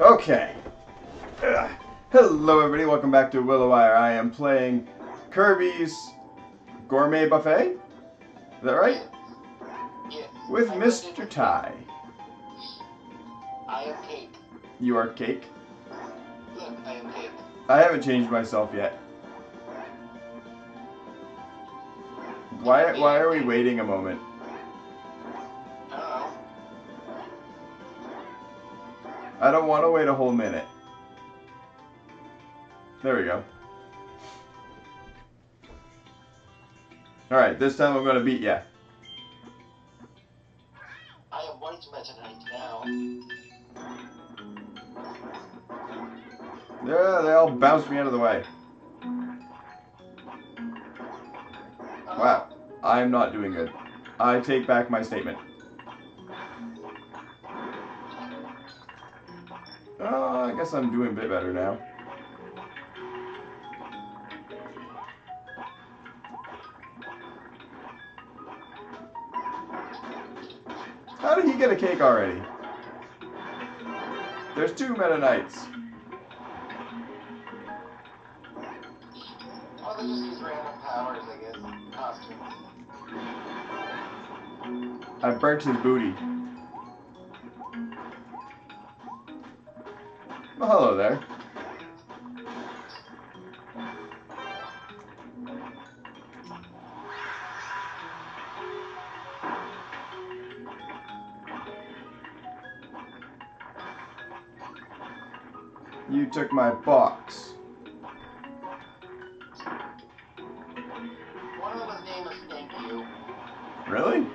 Okay. Ugh. Hello, everybody. Welcome back to Willowier. I am playing Kirby's Gourmet Buffet. Is that right? Yes. With I Mr. Ty. I am cake. You are Cake. Look, I am cake. I haven't changed myself yet. Why, why are we waiting a moment? I don't want to wait a whole minute. There we go. Alright, this time I'm going to beat ya. I am white meta knight now. Yeah, they all bounced me out of the way. Oh, Wow, I'm not doing good. I take back my statement. Oh, I guess I'm doing a bit better now. How did he get a cake already? There's two Meta Knights. Oh, they just use random powers, I guess. Costumes. I burnt his booty. Well, hello there. You took my box. One of them is is Thank You. Really?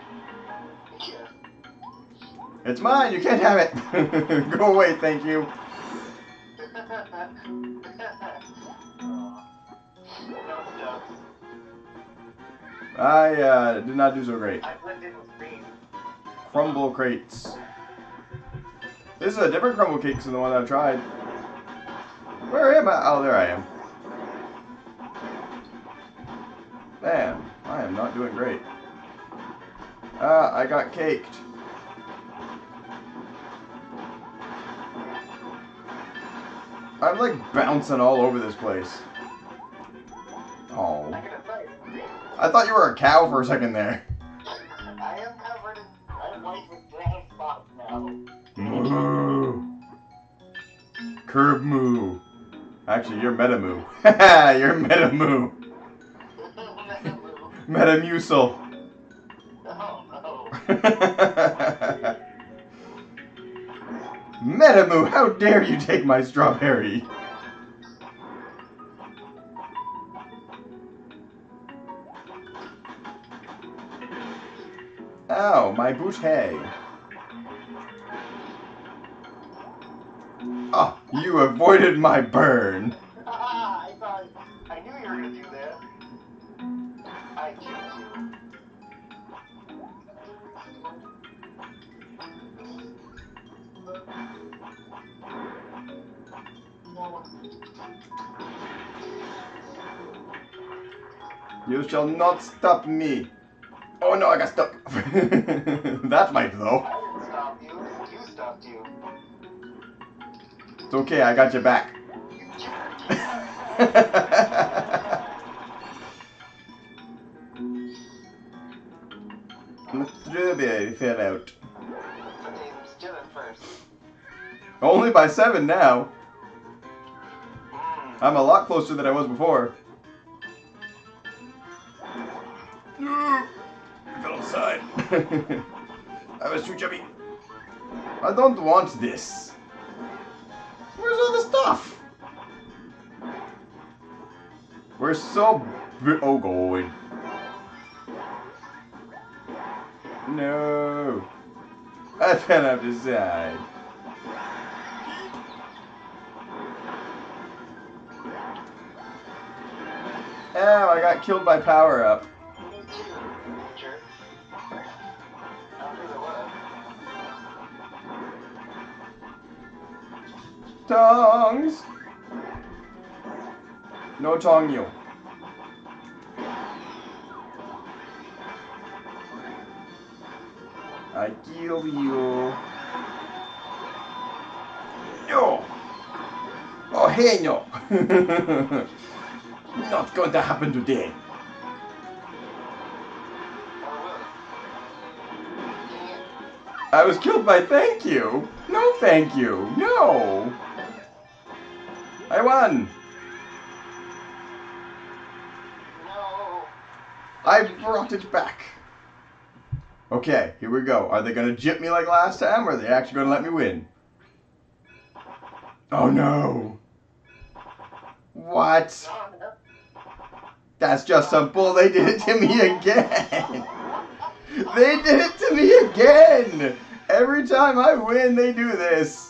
Yeah. It's mine. You can't have it. Go away. Thank you. I uh, did not do so great. I blended with green. Crumble crates. This is a different crumble cakes than the one I tried. Where am I? Oh, there I am. Man, I am not doing great. Ah, I got caked. I'm like bouncing all over this place. I thought you were a cow for a second there. I am covered in. I'm white with brown spots now. Moo. Curb moo. Actually, you're Meta moo. Haha, you're Meta moo. Metamucil. oh no. Metamoo, how dare you take my strawberry? My bouquet. Ah, you avoided my burn. I thought I knew you were gonna do that. I killed you. You shall not stop me. Oh no, I got stuck. that might though. You. Stopped you. It's okay, I got your back. My strawberry fell out. Only by seven now. I'm a lot closer than I was before. I was too chubby. I don't want this. Where's all the stuff? We're so. Oh, going. No. I fell off the side. Oh, I got killed by power up. Tongs! No tongue you. I kill you. No. Oh, hey, no. Not going to happen today. I was killed by thank you. No thank you. No. I won. No. I brought it back. Okay, here we go. Are they gonna jip me like last time, or are they actually gonna let me win? Oh no. What? That's just some bull. They did it to me again. They did it to me again. Every time I win, they do this.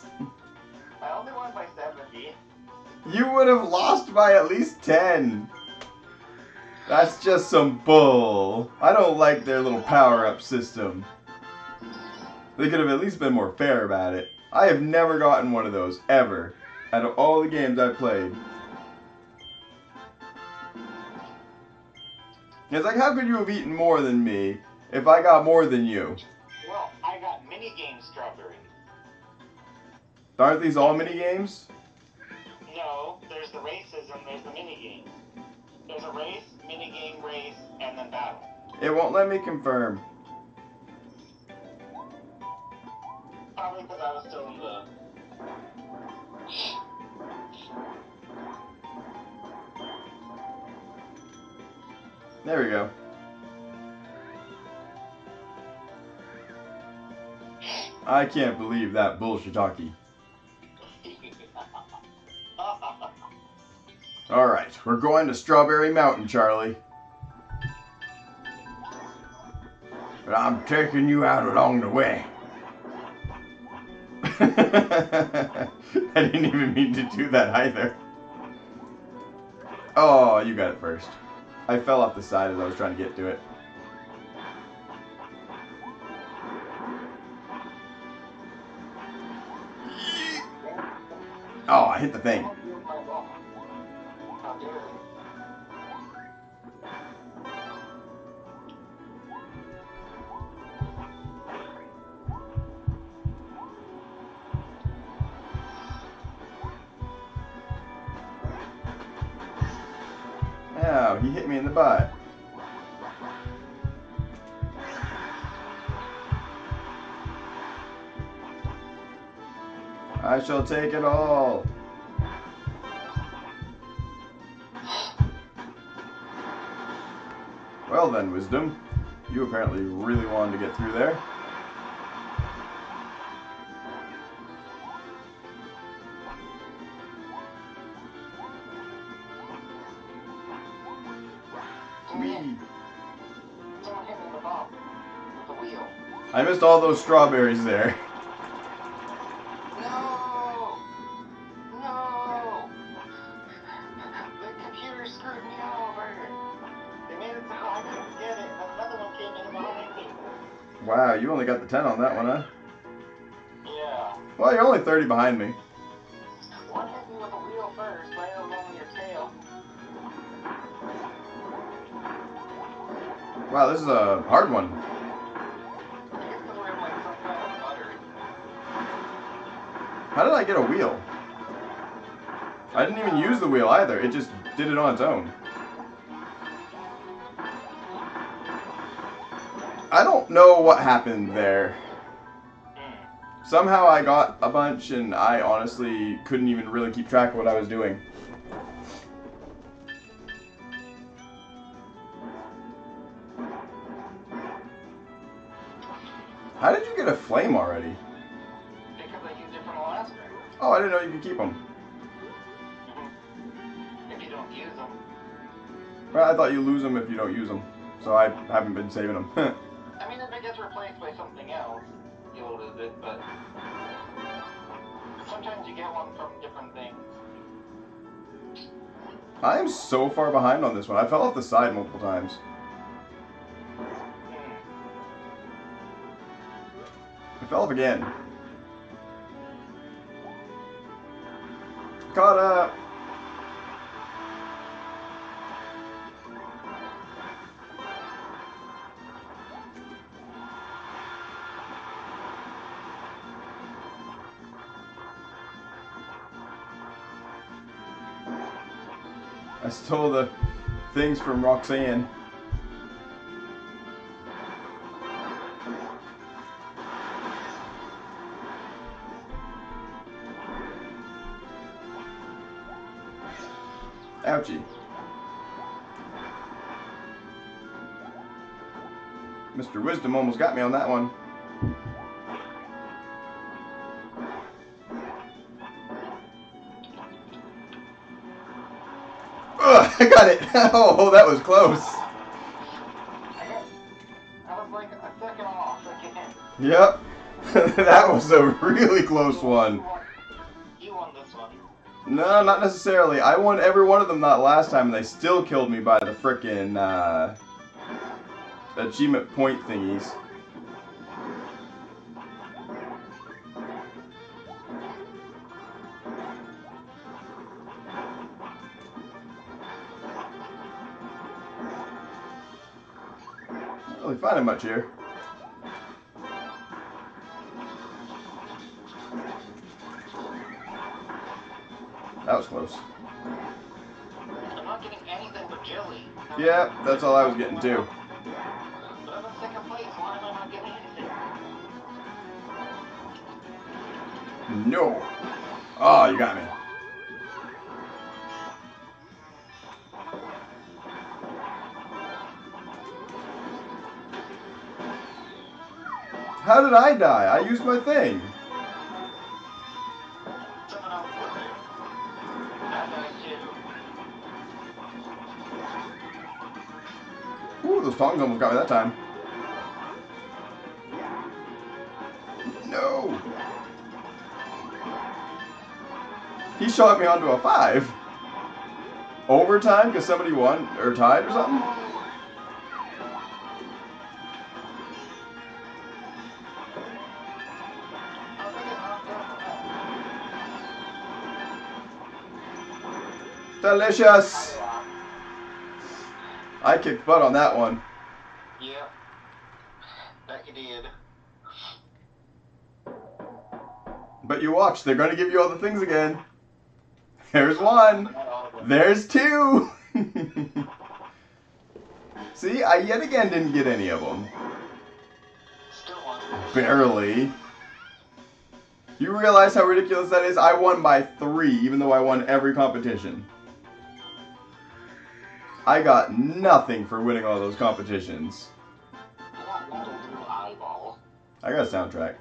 You would have lost by at least 10. That's just some bull. I don't like their little power up system. They could have at least been more fair about it. I have never gotten one of those, ever. Out of all the games I've played. It's like, how could you have eaten more than me if I got more than you? Well, I got mini game strawberry. Aren't these all mini games? No, there's the races and there's the mini game. There's a race, mini game, race, and then battle. It won't let me confirm. Probably because I was still in the. There we go. I can't believe that bullshit, bullshitaki. We're going to Strawberry Mountain, Charlie. But I'm taking you out along the way. I didn't even mean to do that either. Oh, you got it first. I fell off the side as I was trying to get to it. Oh, I hit the thing. Ow, he hit me in the butt. I shall take it all. Well then, Wisdom. You apparently really wanted to get through there. Missed all those strawberries there. No! No! The computer screwed me over. They made it so I couldn't get it. Another one came in behind me. Wow, you only got the 10 on that one, huh? Yeah. Well, you're only 30 behind me. One hit me with a wheel first, right along your tail. Wow, this is a hard one. How did I get a wheel? I didn't even use the wheel either. It just did it on its own. I don't know what happened there. Somehow I got a bunch and I honestly couldn't even really keep track of what I was doing. How did you get a flame already? Oh, I didn't know you could keep them. If you don't use them. Well, I thought you lose them if you don't use them. So I haven't been saving them. I mean, if it gets replaced by something else, you'll lose it, but sometimes you get one from different things. I am so far behind on this one. I fell off the side multiple times. Hmm. I fell off again. Caught up. I stole the things from Roxanne. Wisdom almost got me on that one. Ugh, I got it. Oh, that was close. I was like a second off again. Yep. that was a really close one. You won this one. No, not necessarily. I won every one of them that last time, and they still killed me by the frickin' uh, achievement point thingies. Not really finding much here. That was close. I'm not getting anything but jelly. Yeah, that's all I was getting too. No. Oh, you got me. How did I die? I used my thing. Ooh, those tongs almost got me that time. No. He shot me onto a five. Overtime because somebody won or tied or something? I think it knocked out Delicious. I kicked butt on that one. Yeah. That you did. But you watch, they're going to give you all the things again. There's one. Not all of them. There's two. See, I yet again didn't get any of them. Barely. You realize how ridiculous that is? I won by three, even though I won every competition. I got nothing for winning all those competitions. I got one blue eyeball. I got a soundtrack.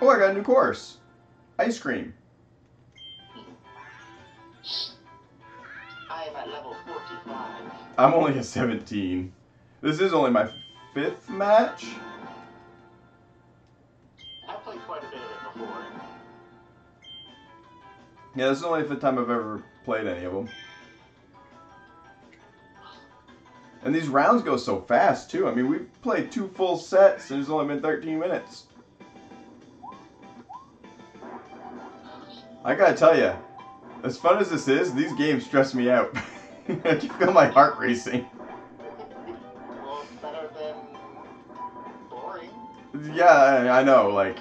Oh, I got a new course. Ice cream. I am at level 45. I'm only a 17. This is only my fifth match. I played quite a bit of it before. Yeah, this is only the fifth time I've ever played any of them. And these rounds go so fast too. I mean, we've played two full sets and it's only been 13 minutes. I gotta tell you, as fun as this is, these games stress me out. I can feel my heart racing. Well, better than boring. Yeah, I, I know. Like,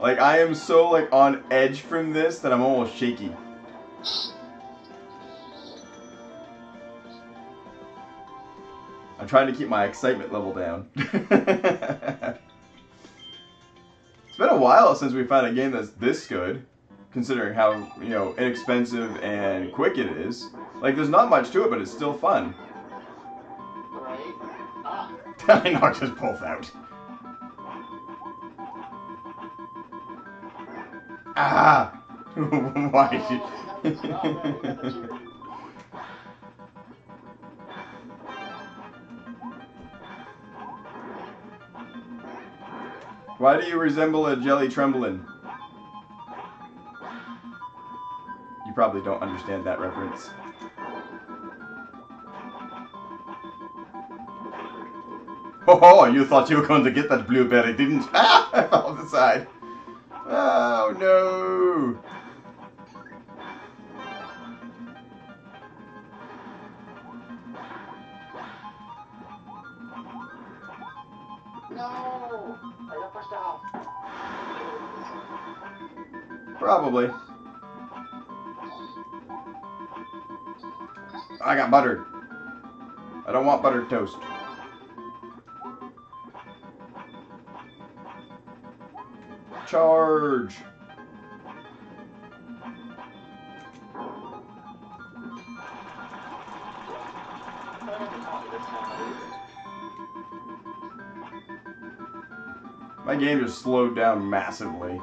like I am so like on edge from this that I'm almost shaky. I'm trying to keep my excitement level down. it's been a while since we found a game that's this good, considering how you know inexpensive and quick it is. Like, there's not much to it, but it's still fun. Right? Ah, I knocked us both out. Ah! Why did you... Why do you resemble a jelly trembling? Probably don't understand that reference. Oh, you thought you were going to get that blueberry, didn't you? Ah, I fell the side. Oh, no. no! I got pushed off. Probably. Buttered. I don't want buttered toast. Charge. My game just slowed down massively.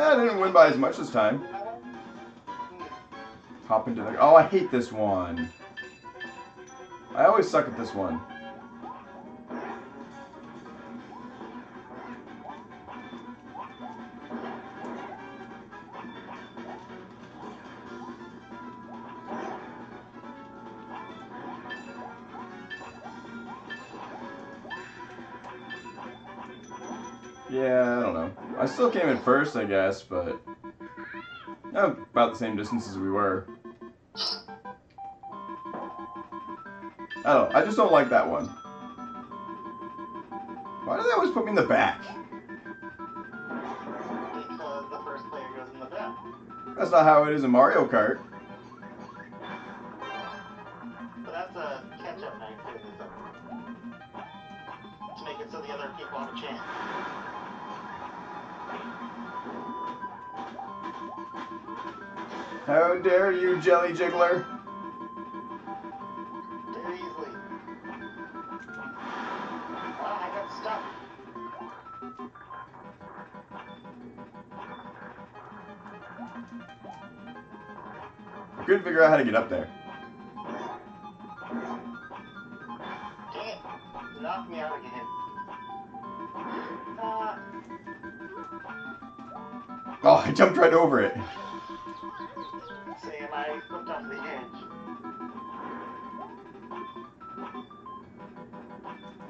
I didn't win by as much this time. Hop into the. Oh, I hate this one. I always suck at this one. Still came in first, I guess, but about the same distance as we were. I don't. I just don't like that one. Why do they always put me in the back? Because the first player goes in the back. That's not how it is in Mario Kart. Jelly Jiggler? Easily. Ah, I got stuck. I couldn't figure out how to get up there. Dang it. Knocked me out again. Ah, Oh, I jumped right over it.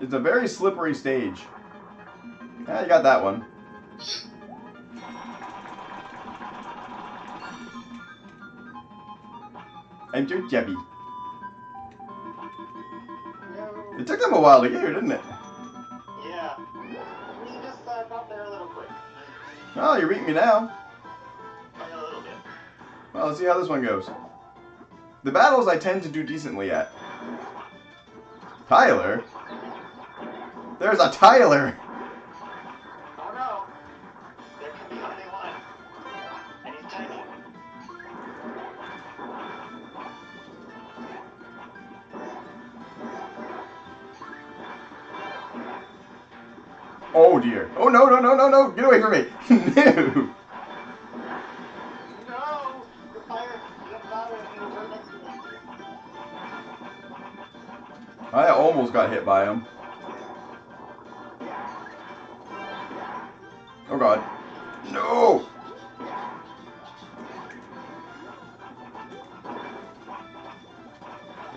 It's a very slippery stage. Yeah, you got that one. Enter Jebby. It took them a while to get here, didn't it? Yeah. We just uh, got there a little quick. Oh, you're beating me now. A little bit. Well, let's see how this one goes. The battles I tend to do decently at. Tyler? There's a Tyler! Oh no! There can be. Oh dear. Oh no, no, no, no, no! Get away from me! No!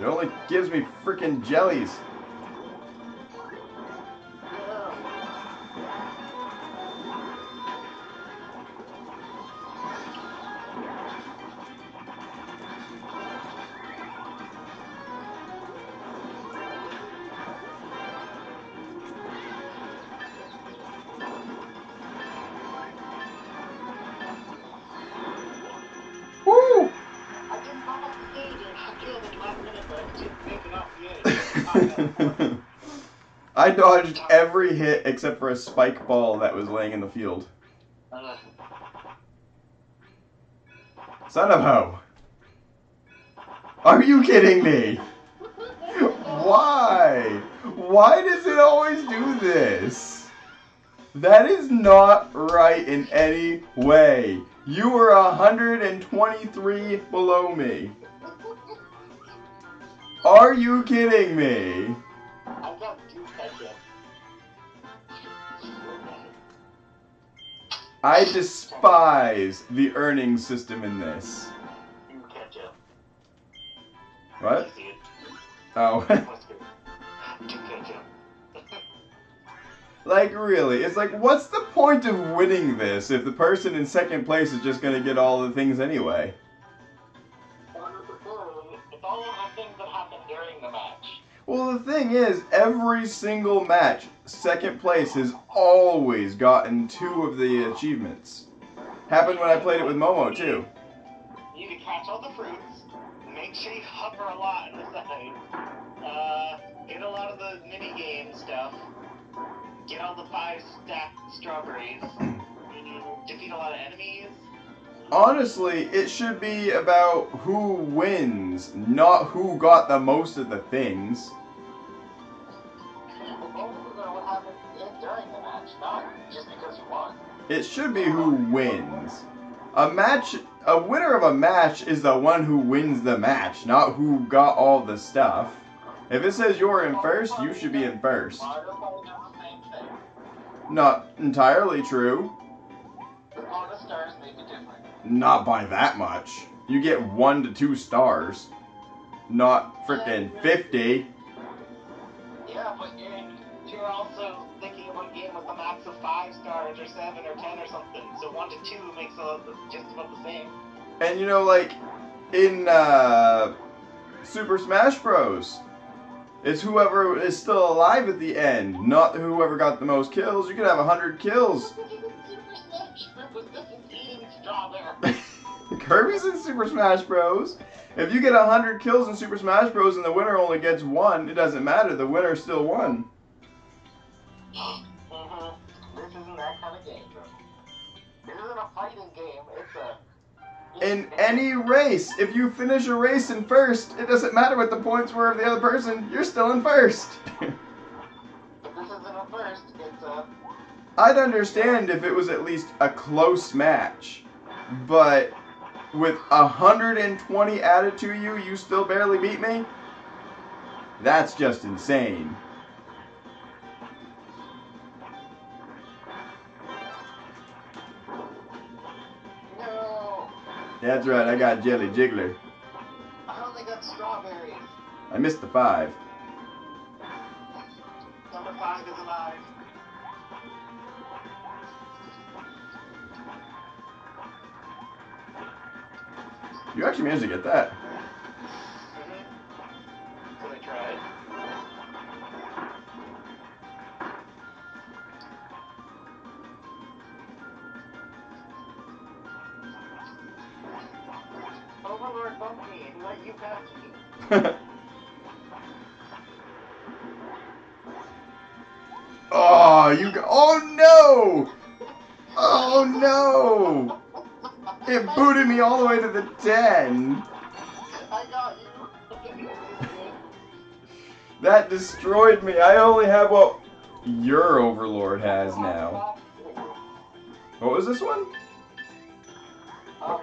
It only gives me freaking jellies. Dodged every hit except for a spike ball that was laying in the field. Uh, Son of ho! Are you kidding me? Why? Why does it always do this? That is not right in any way. You were 123 below me. Are you kidding me? I despise the earning system in this. What? You see it? Oh. What's good? Two ketchup. Like, really? It's like, what's the point of winning this if the person in second place is just gonna get all the things anyway? Well, the thing is, every single match, second place has always gotten two of the achievements. Happened when I played it with Momo too. You need to catch all the fruits, make sure you hover a lot in the side, uh, get a lot of the mini game stuff, get all the five stacked strawberries, mm, defeat a lot of enemies. Honestly, it should be about who wins, not who got the most of the things. It should be who wins. A match, a winner of a match is the one who wins the match, not who got all the stuff. If it says you're in first, you should be in first. Not entirely true. Not by that much. You get one to two stars. Not frickin' 50. Yeah, but you're also five stars or seven or ten or something. So one to two makes a, just about the same. And you know, like, in uh, Super Smash Bros., it's whoever is still alive at the end, not whoever got the most kills. You could have a 100 kills. Super Smash Bros. isn't eating strawberry. Kirby's in Super Smash Bros. If you get 100 kills in Super Smash Bros. and the winner only gets one, it doesn't matter. The winner still won. that kind of game. This isn't a fighting game. It's a. In any race, if you finish a race in first, it doesn't matter what the points were of the other person, you're still in first. But this isn't a first. It's a. I'd understand if it was at least a close match, but with 120 added to you, you still barely beat me? That's just insane. That's right, I got Jelly Jiggler. I only got strawberries. I missed the five. Number five is alive. You actually managed to get that. oh, you Oh no! Oh no! It booted me all the way to the 10. I got you. That destroyed me. I only have what your overlord has now. What was this one? Oh,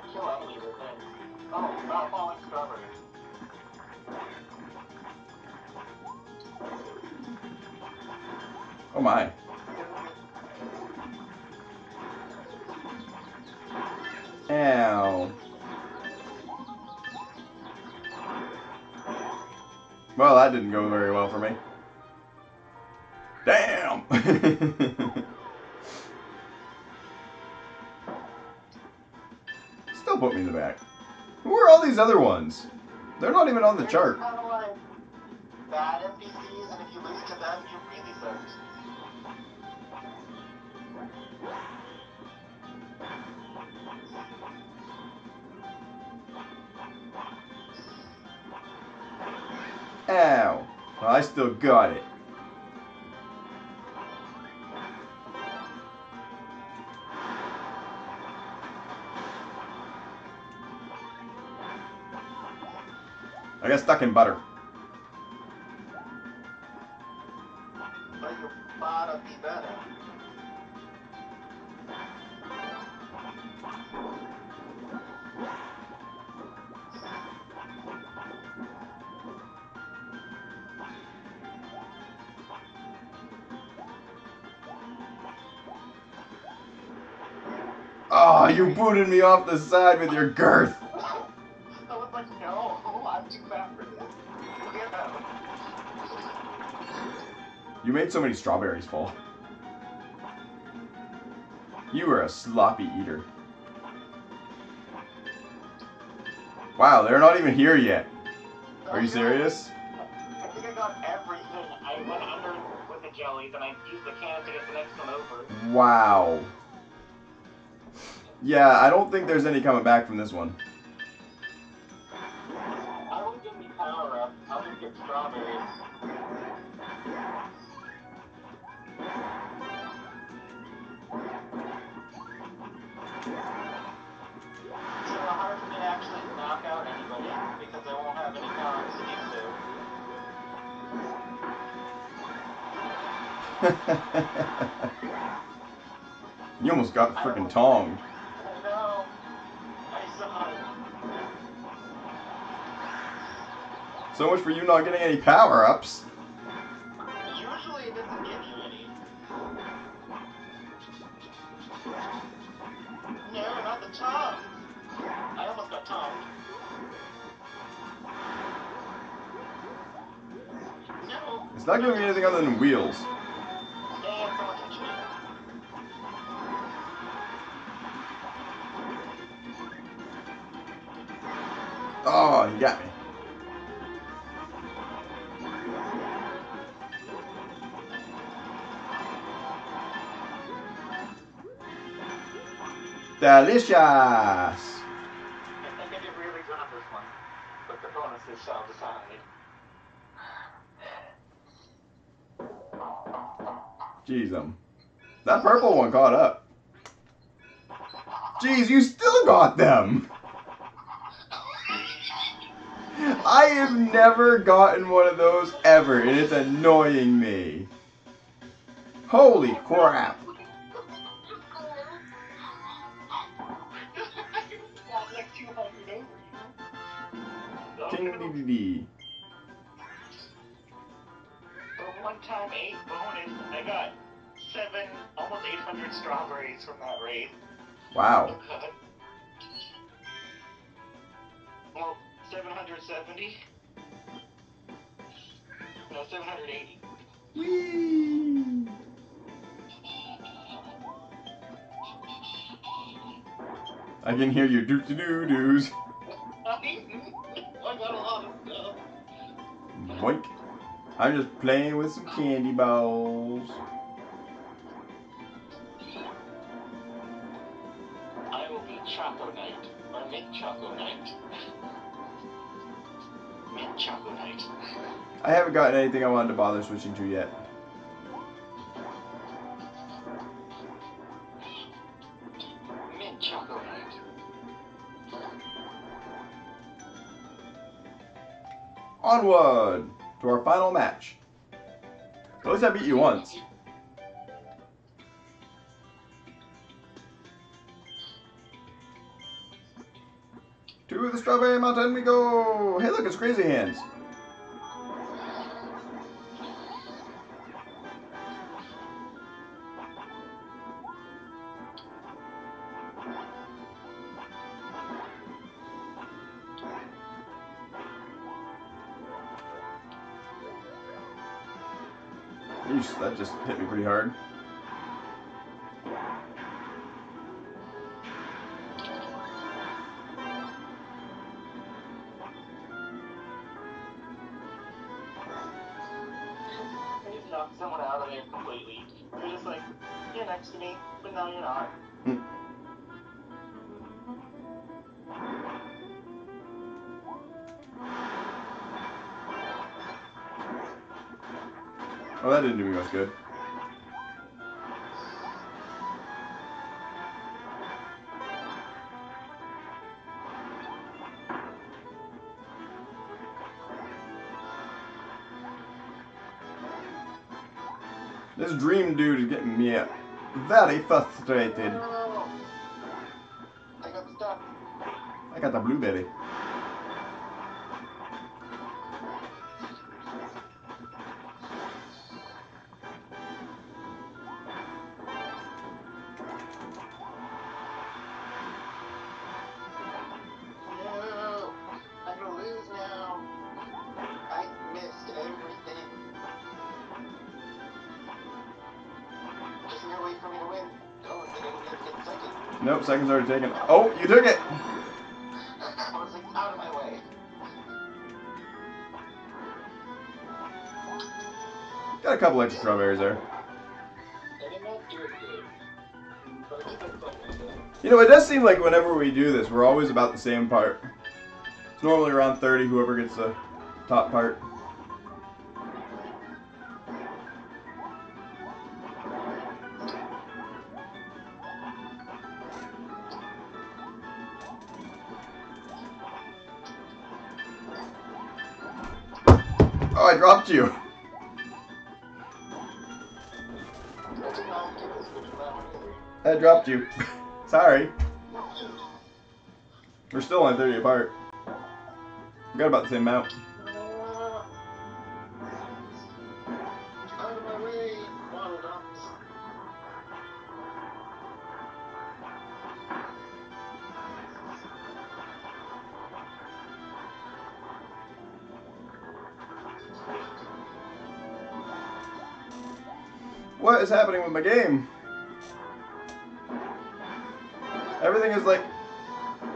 Oh, my. Ow. Well, that didn't go very well for me. Damn! Still put me in the back. Who are all these other ones? They're not even on the chart. Bad NPCs, and if you lose to them, you really sucked. I still got it. I got stuck in butter. You booted me off the side with your girth. I was like, no, I'm too for this. Out. You made so many strawberries fall. You were a sloppy eater. Wow, they're not even here yet. Are you serious? I think I got everything. I went under with the jelly, then I used the can to get the next one over. Wow. Yeah, I don't think there's any coming back from this one. I wouldn't get any power up. I'll just get strawberries. So hard for me to actually knock out anybody because I won't have any power to you almost got freaking tonged. So much for you not getting any power ups. Usually it doesn't give you any. No, not the. I almost got. No. It's not giving me anything other than wheels. Decide. Jeez, um, that purple one caught up. Jeez, you still got them. I have never gotten one of those ever, and it's annoying me. Holy crap. Bonus, I got seven, almost 800 strawberries from that raid. Wow. Well, 770? No, 780. Whee! I can hear you doo doo doo doos. I got a lot of stuff. Boink. I'm just playing with some candy balls. I will be Choco Knight, or Mint Choco Knight. Mint Choco Knight. I haven't gotten anything I wanted to bother switching to yet. Mint Choco Knight. Onward to our final match. At least I beat you once. To the Strawberry Mountain we go! Hey look, it's Crazy Hands. That just hit me pretty hard. That didn't do me much good. This dream dude is getting me very frustrated. No! I got stuck. I got the blueberry. Second's already taken. Oh, you took it! Got a couple extra strawberries there. You know, it does seem like whenever we do this, we're always about the same part. It's normally around 30, whoever gets the top part. I dropped you. I dropped you. Sorry. We're still only 30 apart. We got about the same amount. With my game? Everything is like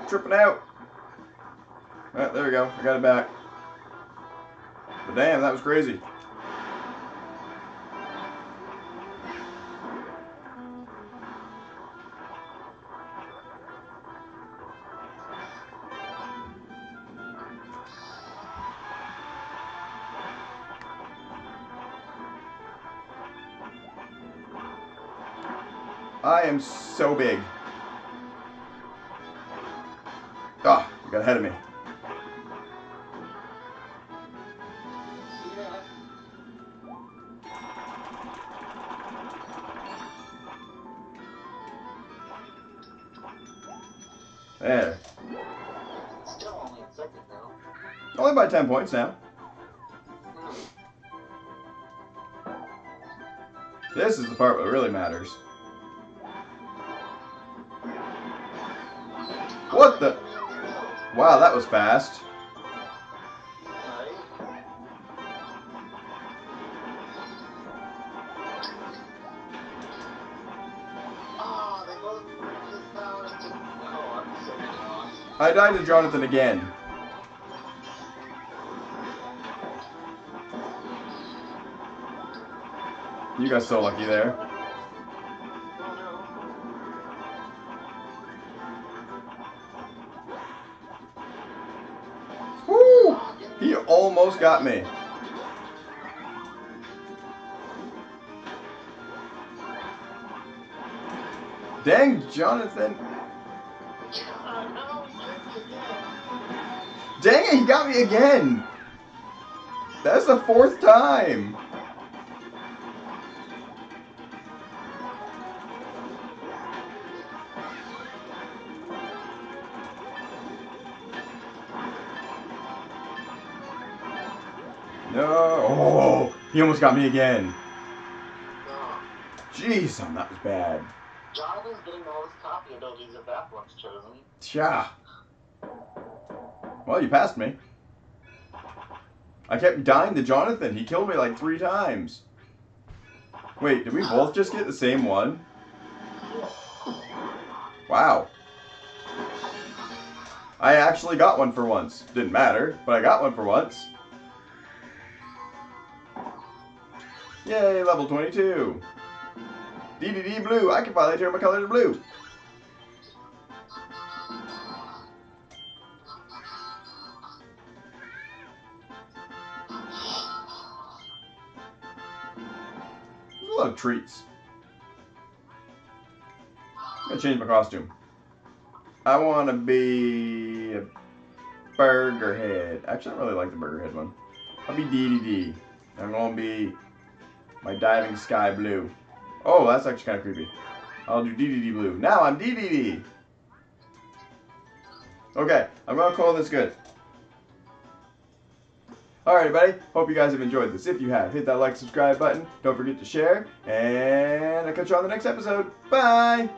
tripping out. Ah, there we go. I got it back. But damn, that was crazy. I am so big. Ah, you got ahead of me. There. Still only. Only by 10 points now. This is the part that really matters. Wow, that was fast. I died to Jonathan again. You got so lucky there. Got me. Dang, Jonathan. Dang it, he got me again. That's the fourth time. He almost got me again. Jeez, oh, that was bad. Jonathan's getting all his copy abilities if that one's chosen. Tja. Well, you passed me. I kept dying to Jonathan. He killed me like three times. Wait, did we both just get the same one? Wow. I actually got one for once. Didn't matter, but I got one for once. Yay, level 22. DDD blue. I can finally turn my color to blue. There's a lot of treats. I'm gonna change my costume. I want to be a burger head. Actually, I really like the burger head one. I'll be DDD. I'm gonna be my diving sky blue. Oh, that's actually kind of creepy. I'll do DDD blue. Now I'm DDD. Okay, I'm gonna call this good. Alright, everybody. Hope you guys have enjoyed this. If you have, hit that like, subscribe button. Don't forget to share. And I'll catch you on the next episode. Bye!